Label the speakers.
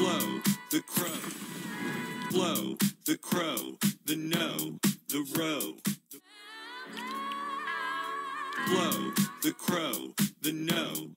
Speaker 1: Blow the crow. Blow the crow. The no, the row. Blow the crow. The no,